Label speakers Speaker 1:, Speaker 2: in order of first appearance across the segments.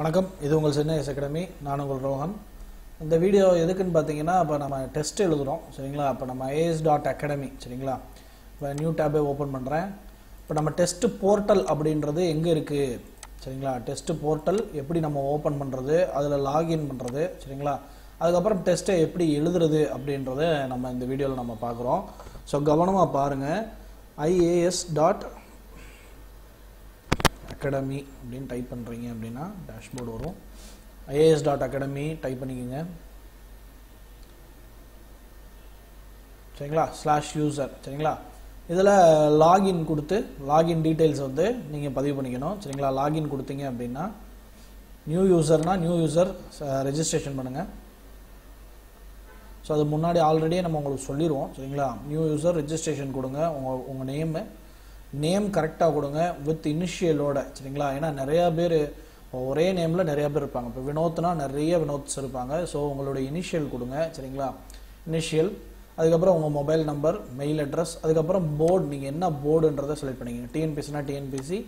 Speaker 1: வணக்கம். இது உங்கள் சென்னை எஸ் அகாடமி நான் உங்கள் ரோஹன். இந்த வீடியோ எதுக்குன்னு பார்த்தீங்கன்னா இப்போ நம்ம டெஸ்ட் எழுதுகிறோம் சரிங்களா? இப்போ நம்ம ஐஏஎஸ் டாட் அகாடமி சரிங்களா? இப்போ நியூ டேபை ஓப்பன் பண்ணுறேன் இப்போ நம்ம டெஸ்ட் போர்ட்டல் அப்படின்றது எங்கே இருக்குது சரிங்களா? டெஸ்ட் போர்ட்டல் எப்படி நம்ம ஓப்பன் பண்ணுறது அதில் லாகின் பண்ணுறது சரிங்களா? அதுக்கப்புறம் டெஸ்ட்டை எப்படி எழுதுறது அப்படின்றத நம்ம இந்த வீடியோவில் நம்ம பார்க்குறோம். ஸோ கவனமாக பாருங்கள் ஐஏஎஸ் டாட் அகாடமி அப்படின்னு டைப் பண்ணுறீங்க அப்படின்னா டேஷ்போர்டு வரும். ஐஏஎஸ் டாட் அகாடமி டைப் பண்ணிக்கோங்க. சரிங்களா? ஸ்லாஷ் யூசர் சரிங்களா? இதில் லாகின் கொடுத்து லாகின் டீட்டெயில்ஸ் வந்து நீங்கள் பதிவு பண்ணிக்கணும். சரிங்களா? லாகின் கொடுத்தீங்க அப்படின்னா நியூ யூசர்னா நியூ யூசர் ரெஜிஸ்ட்ரேஷன் பண்ணுங்கள் ஸோ அது முன்னாடி ஆல்ரெடியே நம்ம உங்களுக்கு சொல்லிடுவோம் சரிங்களா? நியூ யூசர் ரெஜிஸ்ட்ரேஷன் கொடுங்க. உங்கள் உங்கள் நேமு நேம் கரெக்டாக கொடுங்க வித் இனிஷியலோட சரிங்களா? ஏன்னா நிறையா பேர் ஒரே நேமில் நிறையா பேர் இருப்பாங்க. இப்போ வினோத்னா நிறைய வினோத்ஸ் இருப்பாங்க. ஸோ உங்களோட இனிஷியல் கொடுங்க சரிங்களா? இனிஷியல் அதுக்கப்புறம் உங்கள் மொபைல் நம்பர் மெயில் அட்ரஸ் அதுக்கப்புறம் போர்டு நீங்கள் என்ன போர்டுன்றதை செலக்ட் பண்ணிக்கங்க. டிஎன்பிசினா டிஎன்பிசி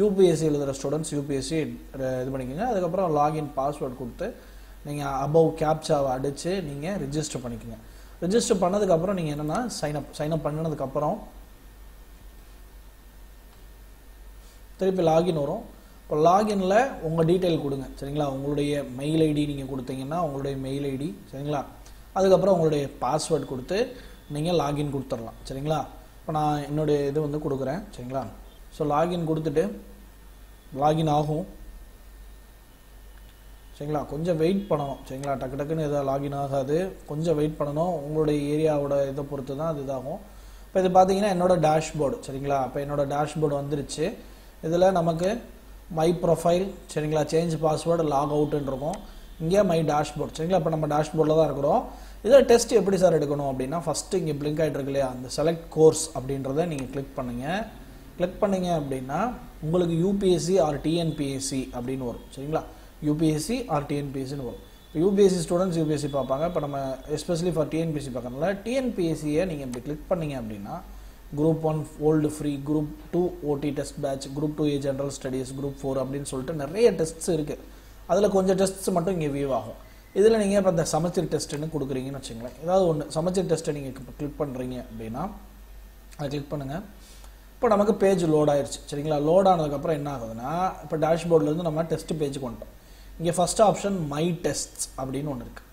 Speaker 1: யூபிஎஸ்சி எழுதுகிற ஸ்டூடெண்ட்ஸ் யூபிஎஸ்சி இது பண்ணிக்கோங்க. அதுக்கப்புறம் லாகின் பாஸ்வேர்ட் கொடுத்து நீங்கள் அபவ் கேப்சாவை அடித்து நீங்கள் ரிஜிஸ்டர் பண்ணிக்கோங்க. ரிஜிஸ்டர் பண்ணதுக்கப்புறம் நீங்கள் என்னென்னா சைன்அப் சைன்அப் பண்ணினதுக்கப்புறம் திருப்பி லாகின் வரும். இப்போ லாகின்ல உங்கள் டீட்டெயில் கொடுங்க. சரிங்களா? உங்களுடைய மெயில் ஐடி நீங்கள் கொடுத்தீங்கன்னா உங்களுடைய மெயில் ஐடி சரிங்களா? அதுக்கப்புறம் உங்களுடைய பாஸ்வேர்ட் கொடுத்து நீங்கள் லாகின் கொடுத்துடலாம். சரிங்களா? இப்போ நான் என்னுடைய இது வந்து கொடுக்குறேன். சரிங்களா? ஸோ லாகின் கொடுத்துட்டு லாகின் ஆகும். சரிங்களா? கொஞ்சம் வெயிட் பண்ணணும். சரிங்களா? டக்கு டக்குன்னு எதாவது லாகின் ஆகாது. கொஞ்சம் வெயிட் பண்ணணும். உங்களுடைய ஏரியாவோட இதை பொறுத்து தான் அது இதாகும். இப்போ இது பார்த்தீங்கன்னா என்னோட டேஷ்போர்டு சரிங்களா? இப்போ என்னோடய டேஷ்போர்டு வந்துருச்சு. இதில் நமக்கு மை ப்ரொஃபைல் சரிங்களா? சேஞ்ச் பாஸ்வேர்டு லாக் அவுட்டுன்னு இருக்கும் இங்கே மை டேஷ்போர்ட் சரிங்களா? இப்போ நம்ம டேஷ்போர்டில் தான் இருக்கிறோம். இதில் டெஸ்ட் எப்படி சார் எடுக்கணும் அப்படின்னா ஃபஸ்ட்டு இங்கே பிளிங்க் ஆகிட்டு இருக்கு இல்லையா? அந்த செலக்ட் கோர்ஸ் அப்படின்றத நீங்கள் கிளிக் பண்ணுங்கள் கிளிக் பண்ணுங்க அப்படின்னா உங்களுக்கு யூபிஎஸ்சி ஆர் டிஎன்பிஎஸ்சி அப்படின்னு வரும் சரிங்களா? யூபிஎஸ்சி ஆர் டிஎன்பிஎஸ்சின்னு வரும். இப்போ யூபிஎஸ்சி ஸ்டூடெண்ட்ஸ் யூபிஎஸ்சி பார்ப்பாங்க. இப்போ நம்ம எஸ்பெஷலி ஃபார் டிஎன்பிஎஸ்சி பார்க்கறதுனால டிஎன்பிஎஸ்சியை நீங்கள் இப்படி கிளிக் பண்ணீங்க அப்படின்னா group one old free group two OD test batch group two A general studies group four அப்படின்னு சொல்லிட்டு நிறைய டெஸ்ட்ஸ் இருக்குது அதில் கொஞ்சம் டெஸ்ட்ஸ் மட்டும் இங்கே வியூ ஆகும். இதில் நீங்கள் இப்போ இந்த சமச்சீர் டெஸ்ட்டுன்னு கொடுக்குறீங்கன்னு வச்சுங்களேன் ஏதாவது ஒன்று சமச்சீர் டெஸ்ட்டை நீங்கள் இப்போ கிளிக் பண்ணுறீங்க அப்படின்னா அதை கிளிக் பண்ணுங்கள் இப்போ நமக்கு பேஜ் லோட் ஆயிடுச்சு சரிங்களா? லோட் ஆனதுக்கப்புறம் என்ன ஆகுதுன்னா இப்போ டேஷ்போர்ட்லேருந்து நம்ம டெஸ்ட் பேஜுக்கு வந்துட்டோம். இங்கே ஃபஸ்ட் ஆப்ஷன் மை டெஸ்ட்ஸ் அப்படின்னு ஒன்று இருக்குது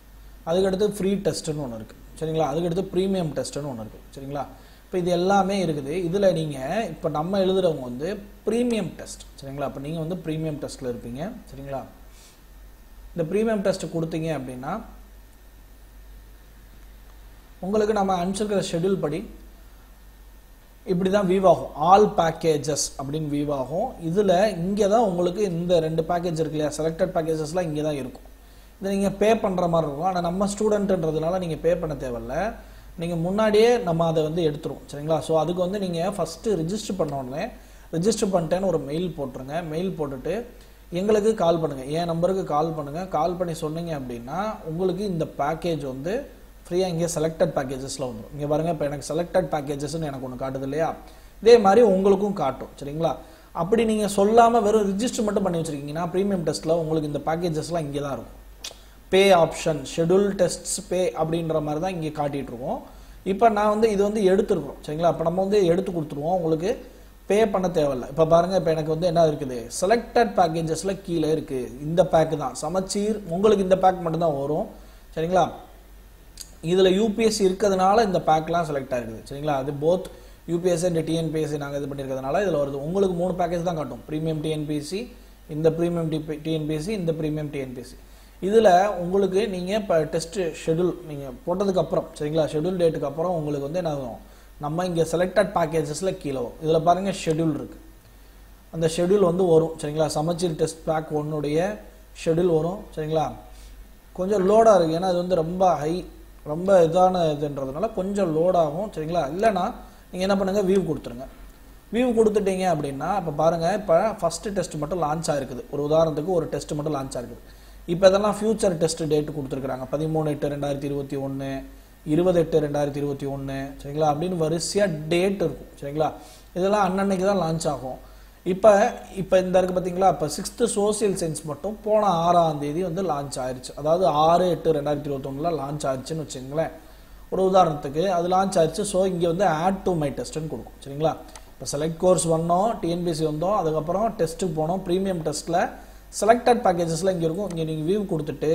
Speaker 1: அதுக்கடுத்து ஃப்ரீ டெஸ்ட்டுன்னு ஒன்று இருக்குது சரிங்களா? அதுக்கடுத்து ப்ரீமியம் டெஸ்ட்டுன்னு ஒன்று இருக்குது சரிங்களா? இப்போ இது எல்லாமே இருக்குது. இதில் நீங்கள் இப்போ நம்ம எழுதுகிறவங்க வந்து ப்ரீமியம் டெஸ்ட் சரிங்களா? இப்போ நீங்கள் வந்து ப்ரீமியம் டெஸ்ட்டில் இருப்பீங்க. சரிங்களா? இந்த ப்ரீமியம் டெஸ்ட் கொடுத்தீங்க அப்படின்னா உங்களுக்கு நம்ம அனுப்பிச்சிருக்கிற ஷெட்யூல் படி இப்படி தான் வீவ் ஆகும் ஆல் பேக்கேஜஸ் அப்படின்னு வீவ் ஆகும் இதில் இங்கே தான் உங்களுக்கு இந்த ரெண்டு பேக்கேஜ் இருக்கு இல்லையா? செலக்டட் பேக்கேஜஸ்லாம் இங்கே தான் இருக்கும். இதை நீங்கள் பே பண்ணுற மாதிரி இருக்கும். ஆனால் நம்ம ஸ்டூடெண்ட்டுன்றதுனால நீங்கள் பே பண்ண தேவையில்ல. நீங்கள் முன்னாடியே நம்ம அதை வந்து எடுத்துருவோம் சரிங்களா? ஸோ அதுக்கு வந்து நீங்கள் ஃபஸ்ட்டு ரிஜிஸ்டர் பண்ண உடனே ரிஜிஸ்டர் பண்ணிட்டேன்னு ஒரு மெயில் போட்டுருங்க. மெயில் போட்டுட்டு எங்களுக்கு கால் பண்ணுங்கள் என் நம்பருக்கு கால் பண்ணுங்கள் கால் பண்ணி சொன்னீங்க அப்படின்னா உங்களுக்கு இந்த பேக்கேஜ் வந்து ஃப்ரீயாக இங்கே செலக்டட் பேக்கேஜஸில் வந்துடும் இங்கே பாருங்கள் இப்போ எனக்கு செலக்டட் பேக்கேஜஸ்ன்னு எனக்கு ஒன்று காட்டுது இல்லையா? இதே மாதிரி உங்களுக்கும் காட்டும் சரிங்களா? அப்படி நீங்கள் சொல்லாமல் வெறும் ரிஜிஸ்டர் மட்டும் பண்ணி வச்சுருக்கீங்கன்னா ப்ரீமியம் டெஸ்ட்டில் உங்களுக்கு இந்த பேக்கேஜஸ்லாம் இங்கே தான் இருக்கும். Pay option schedule tests pay அப்படின்ற மாதிரி தான் இங்கே காட்டிகிட்ருக்கோம் இப்போ நான் வந்து இது வந்து எடுத்துருக்குறோம் சரிங்களா? இப்போ நம்ம வந்து எடுத்து கொடுத்துருவோம். உங்களுக்கு பே பண்ண தேவையில்ல. இப்போ பாருங்கள் இப்போ எனக்கு வந்து என்ன இருக்குது? செலக்டட் பேக்கேஜஸில் கீழே இருக்குது இந்த பேக்கு தான். சமச்சீர் உங்களுக்கு இந்த பேக் மட்டும்தான் வரும். சரிங்களா? இதில் யூபிஎஸ்சி இருக்கிறதுனால இந்த பேக்லாம் செலக்ட் ஆகிருக்குது சரிங்களா? அது போத் யூபிஎஸ்சி அண்ட் டிஎன்பிஎஸ்சி நாங்கள் இது பண்ணியிருக்கிறதுனால இதில் வருது. உங்களுக்கு மூணு பேக்கேஜ் தான் காட்டும். ப்ரீமியம் டிஎன்பிஎஸ்சி இந்த ப்ரீமியம் டி டிஎன்பிஎஸ்சி இந்த ப்ரீமியம் டிஎன்பிஎஸ்சி இதில் உங்களுக்கு நீங்கள் இப்போ டெஸ்ட்டு ஷெடியூல் நீங்கள் போட்டதுக்கப்புறம் சரிங்களா? ஷெடியூல் டேட்டுக்கு அப்புறம் உங்களுக்கு வந்து என்ன ஆகும்? நம்ம இங்கே செலக்டட் பேக்கேஜஸில் கீழே வரும். இதில் பாருங்கள் ஷெடியூல் இருக்குது அந்த ஷெடியூல் வந்து வரும் சரிங்களா? சமச்சீர் டெஸ்ட் பேக் ஒன்னுடைய ஷெடியூல் வரும் சரிங்களா? கொஞ்சம் லோடாக இருக்குது ஏன்னா அது வந்து ரொம்ப ஹை ரொம்ப இதான இதுன்றதுனால கொஞ்சம் லோடாகும் சரிங்களா? இல்லைனா நீங்கள் என்ன பண்ணுங்கள் வியூ கொடுத்துருங்க. வியூ கொடுத்துட்டீங்க அப்படின்னா இப்போ பாருங்கள் இப்போ ஃபஸ்ட்டு டெஸ்ட் மட்டும் லான்ச் ஆகிருக்குது ஒரு உதாரணத்துக்கு ஒரு டெஸ்ட் மட்டும் லான்ச் ஆகிருக்குது இப்போ இதெல்லாம் ஃபியூச்சர் டெஸ்ட் டேட் கொடுத்துருக்குறாங்க. பதிமூணு எட்டு ரெண்டாயிரத்தி இருபத்தி ஒன்று இருபது எட்டு ரெண்டாயிரத்தி இருபத்தி ஒன்று சரிங்களா? அப்படின்னு வரிசையாக டேட் இருக்கும் சரிங்களா? இதெல்லாம் அன்னன்னைக்கு தான் லான்ச் ஆகும். இப்போ இப்போ இந்த இருக்கு பார்த்தீங்களா இப்போ சிக்ஸ்த்து சோசியல் சயின்ஸ் மட்டும் போன ஆறாம் தேதி வந்து லான்ச் ஆயிடுச்சு அதாவது ஆறு எட்டு ரெண்டாயிரத்தி இருபத்தொன்னில் லான்ச் ஆயிடுச்சுன்னு வச்சுங்களேன் ஒரு உதாரணத்துக்கு அது லான்ச் ஆயிடுச்சு ஸோ இங்கே வந்து ஆட் டு மை டெஸ்ட்னு கொடுக்கும் சரிங்களா? இப்போ செலக்ட் கோர்ஸ் வந்தோம் டிஎன்பிசி வந்தோம் அதுக்கப்புறம் டெஸ்ட்டுக்கு போனோம் ப்ரீமியம் டெஸ்ட்டில் செலக்டட் பேக்கேஜஸ்லாம் இங்கே இருக்கும். இங்கே நீங்கள் வியூ கொடுத்துட்டு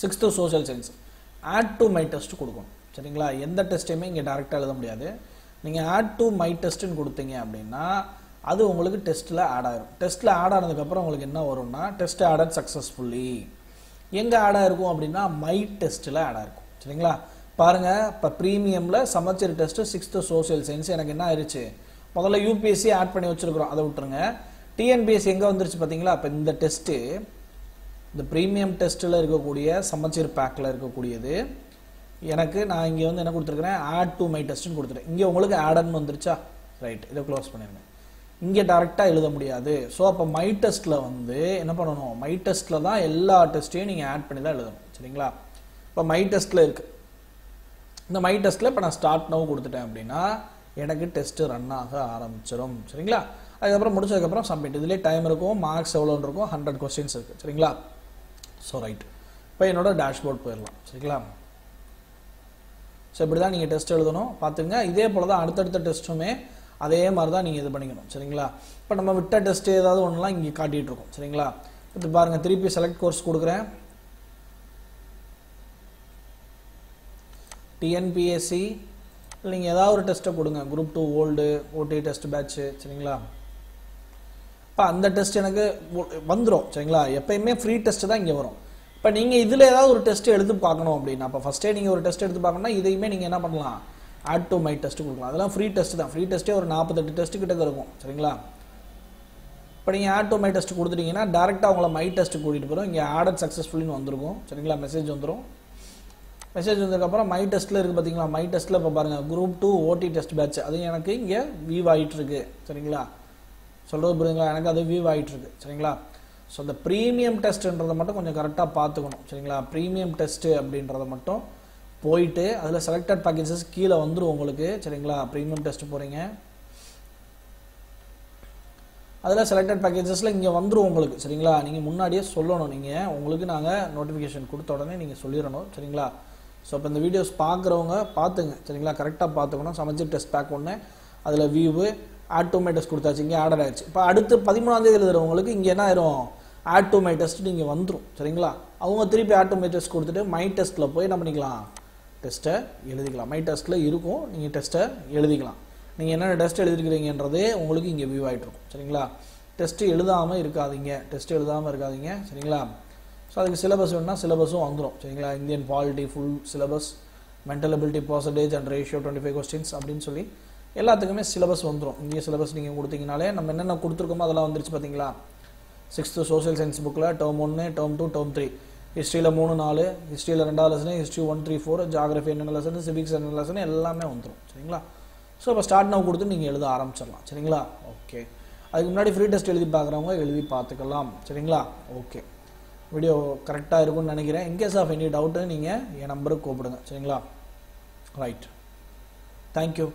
Speaker 1: sixth social science add to my test கொடுக்கணும். சரிங்களா? எந்த டெஸ்ட்டையுமே இங்கே டேரெக்டாக எழுத முடியாது. நீங்கள் ஆட் டு மை டெஸ்ட்டுன்னு கொடுத்தீங்க அப்படின்னா அது உங்களுக்கு டெஸ்ட்டில் ஆட் ஆயிரும். டெஸ்ட்டில் ஆட் ஆனதுக்கப்புறம் உங்களுக்கு என்ன வரும்னா டெஸ்ட் ஆடட் சக்ஸஸ்ஃபுல்லி எங்கே ஆட் இருக்கும் அப்படின்னா மை டெஸ்ட்டில் ஆட் ஆயிருக்கும். சரிங்களா? பாருங்கள் இப்போ ப்ரீமியமில் சமச்சீர் டெஸ்ட்டு சிக்ஸ்த்து சோஷியல் சயின்ஸ் எனக்கு என்ன ஆயிடுச்சு முதல்ல யூபிஎஸ்சி ஆட் பண்ணி வச்சுருக்குறோம். அதை விட்டுருங்க. டிஎன்பிஎஸ்சி எங்கே வந்துருச்சு பார்த்தீங்களா இப்போ இந்த டெஸ்ட்டு இந்த ப்ரீமியம் டெஸ்ட்டில் இருக்கக்கூடிய சமச்சீர் பேக்கில் இருக்கக்கூடியது. எனக்கு நான் இங்கே வந்து என்ன கொடுத்துருக்குறேன்? ஆட் டு மை டெஸ்ட்னு கொடுத்துருக்கேன் இங்கே உங்களுக்கு ஆடன்னு வந்துருச்சா? ரைட் இதை க்ளோஸ் பண்ணிடுங்க இங்கே டேரெக்டாக எழுத முடியாது. ஸோ அப்போ மை டெஸ்ட்டில் வந்து என்ன பண்ணணும்? மை டெஸ்ட்டில் தான் எல்லா டெஸ்ட்டையும் நீங்கள் ஆட் பண்ணி தான் எழுதணும். சரிங்களா? இப்போ மை டெஸ்ட்டில் இருக்குது இந்த மை டெஸ்ட்டில் இப்போ நான் ஸ்டார்ட் நோ கொடுத்துட்டேன் அப்படின்னா எனக்கு டெஸ்ட்டு ரன் ஆக ஆரம்பிச்சிடும் சரிங்களா? அதுக்கப்புறம் முடிச்சதுக்கப்புறம் சப்மிட் இதுலேயே டைம் இருக்கும் மார்க்ஸ் எவ்வளோன்னு இருக்கும் ஹண்ட்ரட் கொஸ்டின்ஸ் இருக்குது சரிங்களா? ஸோ ரைட் இப்போ என்னோட டேஷ்போர்ட் போயிடலாம். சரிங்களா? ஸோ இப்படி தான் நீங்கள் டெஸ்ட் எழுதணும். பார்த்துங்க. இதே போல் தான் அடுத்தடுத்த டெஸ்ட்டுமே அதே மாதிரி தான் நீங்கள் இது பண்ணிக்கணும். சரிங்களா? இப்போ நம்ம விட்ட டெஸ்ட் ஏதாவது ஒன்றுலாம் இங்கே காட்டிகிட்டு இருக்கோம். சரிங்களா? இப்போ பாருங்கள் திருப்பி செலக்ட் கோர்ஸ் கொடுக்குறேன். டிஎன்பிஎஸ்சி நீங்கள் ஏதாவது ஒரு டெஸ்ட்டை கொடுங்க. Group two old OD test batch சரிங்களா? இப்போ அந்த டெஸ்ட் எனக்கு வந்துடும் சரிங்களா? எப்பயுமே ஃப்ரீ டெஸ்ட் தான் இங்கே வரும். இப்போ நீங்கள் இதில் ஏதாவது ஒரு டெஸ்ட் எடுத்து பார்க்கணும் அப்படின்னா இப்போ ஃபஸ்ட்டே நீங்கள் ஒரு டெஸ்ட் எடுத்து பார்க்கணும்னா இதையுமே நீங்கள் என்ன பண்ணலாம்? ஆட் டு மை டெஸ்ட் கொடுக்கலாம். அதெல்லாம் ஃப்ரீ டெஸ்ட் தான். ஃப்ரீ டெஸ்ட்டே ஒரு நாற்பத்தெட்டு டெஸ்ட் கிட்ட இருக்கும் சரிங்களா? இப்போ நீங்கள் ஆட் டு மை டெஸ்ட் கொடுத்துட்டீங்கன்னா டேரெக்டாக உங்களை மை டெஸ்ட் கூட்டிகிட்டு போகிறோம் இங்கே ஆடட் சக்ஸஸ்ஃபுல்னு வந்திருக்கும் சரிங்களா? மெசேஜ் வந்துடும் மெசேஜ் வந்ததுக்கப்புறம் மை டெஸ்ட்டில் இருக்குது பார்த்தீங்களா மை டெஸ்ட்டில் இப்போ பாருங்கள் group two OD test batch அது எனக்கு இங்கே வீவ் ஆகிட்டு இருக்கு சரிங்களா? சொல்கிறது புரியுதுங்களா? எனக்கு அது வியூ ஆகிட்டு இருக்கு சரிங்களா? ஸோ அந்த ப்ரீமியம் டெஸ்ட்டுன்றதை மட்டும் கொஞ்சம் கரெக்டாக பார்த்துக்கணும். சரிங்களா? ப்ரீமியம் டெஸ்ட்டு அப்படின்றத மட்டும் போயிட்டு அதில் செலக்டட் பேக்கேஜஸ் கீழே வந்துடும் உங்களுக்கு. சரிங்களா? ப்ரீமியம் டெஸ்ட் போகிறீங்க அதில் செலக்டட் பேக்கேஜஸில் இங்கே வந்துடும் உங்களுக்கு. சரிங்களா? நீங்கள் முன்னாடியே சொல்லணும். நீங்கள் உங்களுக்கு நாங்கள் நோட்டிஃபிகேஷன் கொடுத்த உடனே நீங்கள் சொல்லிடணும். சரிங்களா? ஸோ இப்போ இந்த வீடியோஸ் பார்க்குறவங்க பார்த்துங்க. சரிங்களா? கரெக்டாக பார்த்துக்கணும். சமைச்சு டெஸ்ட் பேக் ஒன்று அதில் வியூவு ஆட் கொடுத்தாச்சு இங்கே ஆர்டர் ஆயிடுச்சு. இப்போ அடுத்து பதிமூணாம் தேதி எழுதுறவங்களுக்கு இங்கே என்ன ஆயிரும்? ஆட் டு மை டெஸ்ட் இங்கே வந்துடும் சரிங்களா? அவங்க திருப்பி ஆட் டு மை டெஸ்ட் கொடுத்துட்டு மை டெஸ்ட்டில் போய் என்ன பண்ணிக்கலாம்? டெஸ்ட்டை எழுதிக்கலாம். மை டெஸ்ட்டில் இருக்கும் நீங்கள் டெஸ்ட்டை எழுதிக்கலாம். நீங்கள் என்னென்ன டெஸ்ட் எழுதிருக்கிறீங்கன்றதே உங்களுக்கு இங்கே வியூ ஆகிட்ருக்கும் சரிங்களா? டெஸ்ட்டு எழுதாமல் இருக்காதீங்க. டெஸ்ட் எழுதாமல் இருக்காதீங்க சரிங்களா? ஸோ அதுக்கு சிலபஸ் வேணும்னா சிலபஸும் வந்துடும் சரிங்களா? Indian polity full syllabus mental ability percentage and ratio twenty five questions அப்படின்னு சொல்லி எல்லாத்துக்குமே சிலபஸ் வந்துடும் இந்திய சிலபஸ் நீங்கள் கொடுத்தீங்கனாலே நம்ம என்னென்ன கொடுத்துருக்கோமோ அதெல்லாம் வந்துருச்சு பார்த்தீங்களா சிக்ஸ்த்து சோஷியல் சயின்ஸ் புக்கில் டேர்ம் ஒன்று டேர்ம் டூ டேர்ம் த்ரீ ஹிஸ்ட்ரியில் மூணு நாலு. ஹிஸ்ட்ரியில் ரெண்டாவது lesson history one three four geography என்னென்ன லெசன் சிவிக்ஸ் என்னென்ன லெசன் எல்லாமே வந்துடும் சரிங்களா? ஸோ இப்போ ஸ்டார்ட் நவ் கொடுத்து நீங்கள் எழுத ஆரம்பிச்சிடலாம். சரிங்களா? ஓகே அதுக்கு முன்னாடி ஃப்ரீ டெஸ்ட் எழுதி பார்க்குறவங்க எழுதி பார்த்துக்கலாம். சரிங்களா? ஓகே வீடியோ கரெக்டாக இருக்கும்னு நினைக்கிறேன். இன்கேஸ் ஆஃப் எனி டவுட்டு நீங்கள் என் நம்பருக்கு கூப்பிடுங்க. சரிங்களா? Right thank you